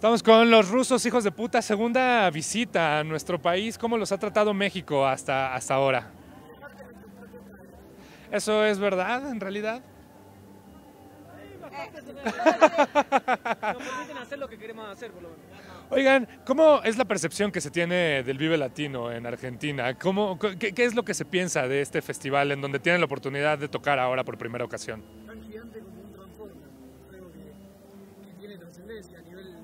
Estamos con los rusos, hijos de puta, segunda visita a nuestro país. ¿Cómo los ha tratado México hasta, hasta ahora? ¿Eso es verdad, en realidad? Nos permiten hacer lo que queremos hacer, por lo menos. Oigan, ¿cómo es la percepción que se tiene del Vive Latino en Argentina? ¿Cómo, qué, qué es lo que se piensa de este festival en donde tienen la oportunidad de tocar ahora por primera ocasión? tan gigante como un que, que tiene trascendencia a nivel,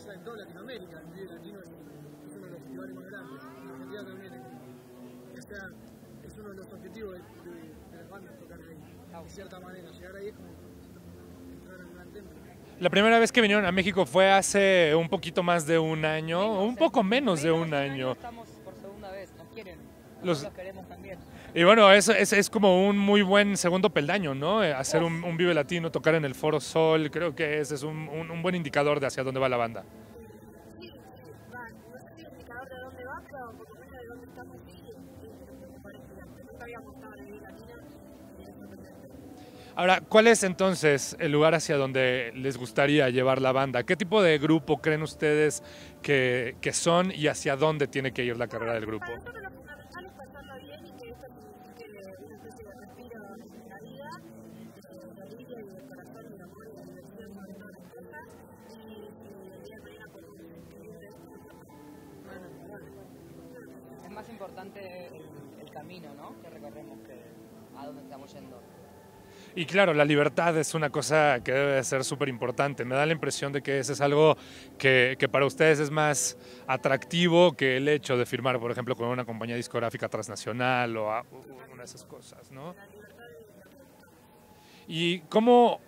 sea, en toda Latinoamérica, el Vive Latino es, es uno de los festivales más grandes, en Argentina también es, o sea, es uno de los objetivos de, de, de las bandas tocar ahí, de cierta manera, llegar ahí es como entrar en un gran templo. La primera vez que vinieron a México fue hace un poquito más de un año, un poco menos de un año. Estamos por segunda vez, nos quieren. Los- Nosotros los queremos también. Y bueno, es, es, es como un muy buen segundo peldaño, ¿no? Eh, Hacer un, un Vive Latino, tocar en el Foro Sol, creo que ese es un, un- un buen indicador de hacia dónde va la banda. va, no sé si el indicador de dónde va, pero por lo menos de dónde estamos nunca habíamos estado en es. Ahora, ¿cuál es entonces el lugar hacia donde les gustaría llevar la banda? ¿Qué tipo de grupo creen ustedes que, que son y hacia dónde tiene que ir la carrera del grupo? Y. Es más importante el, camino, ¿no? Que recorremos que a dónde estamos yendo. Y claro, la libertad es una cosa que debe de ser súper importante. Me da la impresión de que ese es algo que, que para ustedes es más atractivo que el hecho de firmar, por ejemplo, con una compañía discográfica transnacional o a- o una de esas cosas, ¿no? ¿Y cómo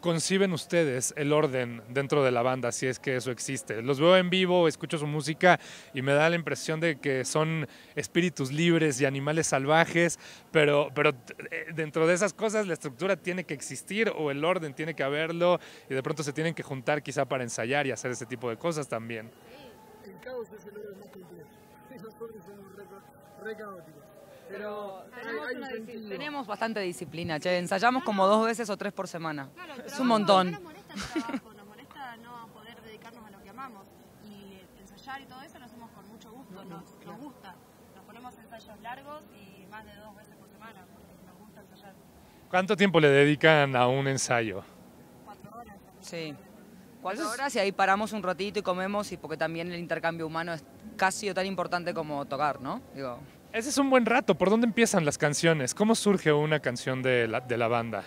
conciben ustedes el orden dentro de la banda, si es que eso existe? Los veo en vivo, escucho su música y me da la impresión de que son espíritus libres y animales salvajes, pero, pero eh, dentro de esas cosas la estructura tiene que existir o el orden tiene que haberlo y de pronto se tienen que juntar quizá para ensayar y hacer ese tipo de cosas también. El caos es el orden re, re caóticos. Pero hay- tenemos, hay un sentido. tenemos bastante disciplina, che. Ensayamos como dos veces o tres por semana. Claro, el es un montón. No nos molesta el trabajo, nos molesta no poder dedicarnos a lo que amamos. Y ensayar y todo eso lo hacemos con mucho gusto, nos, nos gusta. Nos ponemos ensayos largos y más de dos veces por semana, porque nos gusta ensayar ¿Cuánto tiempo le dedican a un ensayo? cuatro horas. Sí. Cuatro horas y ahí paramos un ratito y comemos y porque también el intercambio humano es casi o tan importante como tocar, ¿no? Digo, Ese es un buen rato. ¿Por dónde empiezan las canciones? ¿Cómo surge una canción de la, de la banda?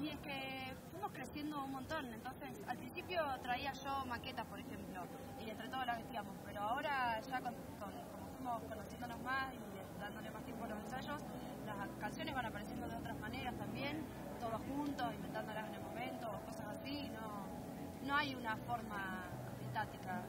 Y es que fuimos creciendo un montón, entonces al principio traía yo maquetas, por ejemplo, y entre todos las vestíamos, pero ahora ya con, con- como fuimos conociéndonos más y dándole más tiempo a los ensayos, las canciones van apareciendo de otras maneras también, todos juntos, inventándolas en el momento, cosas así, no, no hay una forma estática,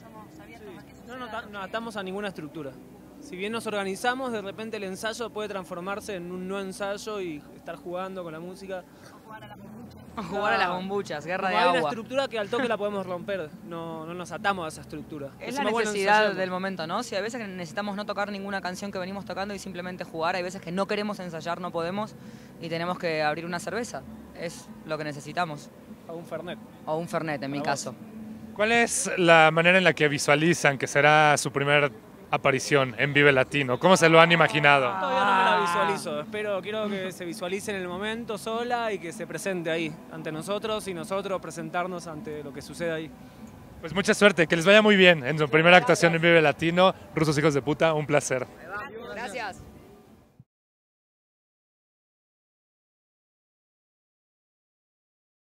somos abiertos a que No suceda nos que- atamos a ninguna estructura. Si bien nos organizamos, de repente el ensayo puede transformarse en un no ensayo y estar jugando con la música. o jugar a las bombuchas. a jugar a las bombuchas, guerra Como de hay una agua. estructura que al toque la podemos romper, no, no nos atamos a esa estructura. Es la bueno, necesidad del momento, ¿no? Si a veces que necesitamos no tocar ninguna canción que venimos tocando y simplemente jugar, hay veces que no queremos ensayar, no podemos y tenemos que abrir una cerveza. Es lo que necesitamos. A un Fernet. O un Fernet, en mi caso. ¿Cuál es la manera en la que visualizan que será su primera aparición en Vive Latino? ¿Cómo se lo han imaginado? Todavía no me la visualizo, espero, quiero que se visualice en el momento sola y que se presente ahí, ante nosotros y nosotros presentarnos ante lo que sucede ahí. Pues mucha suerte, que les vaya muy bien en su primera actuación en Vive Latino. Rusos hijos de puta, un placer. Gracias.